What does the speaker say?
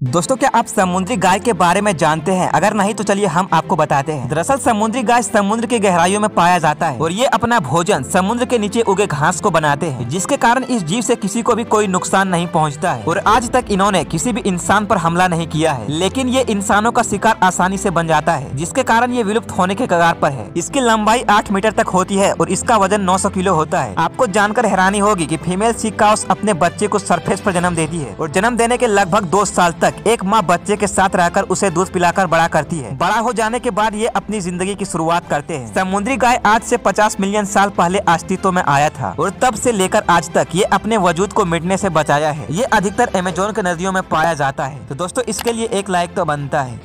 दोस्तों, क्या आप समुद्री गाय के बारे में जानते हैं? अगर नहीं तो चलिए हम आपको बताते हैं। दरअसल, समुद्री गाय समुद्र की गहराइयों में पाया जाता है और ये अपना भोजन समुद्र के नीचे उगे घास को बनाते हैं, जिसके कारण इस जीव से किसी को भी कोई नुकसान नहीं पहुँचता है। और आज तक इन्होंने किसी भी इंसान पर हमला नहीं किया है, लेकिन ये इंसानों का शिकार आसानी से बन जाता है, जिसके कारण ये विलुप्त होने के कगार पर है। इसकी लंबाई आठ मीटर तक होती है और इसका वज़न नौ सौ किलो होता है। आपको जानकर हैरानी होगी की फीमेल सिक्काउस अपने बच्चे को सरफेस पर जन्म देती है और जन्म देने के लगभग दो साल तक तक एक माँ बच्चे के साथ रहकर उसे दूध पिलाकर बड़ा करती है। बड़ा हो जाने के बाद ये अपनी ज़िंदगी की शुरुआत करते हैं। समुद्री गाय आज से 50 मिलियन साल पहले अस्तित्व में आया था और तब से लेकर आज तक ये अपने वजूद को मिटने से बचाया है। ये अधिकतर अमेजोन के नदियों में पाया जाता है। तो दोस्तों, इसके लिए एक लाइक तो बनता है।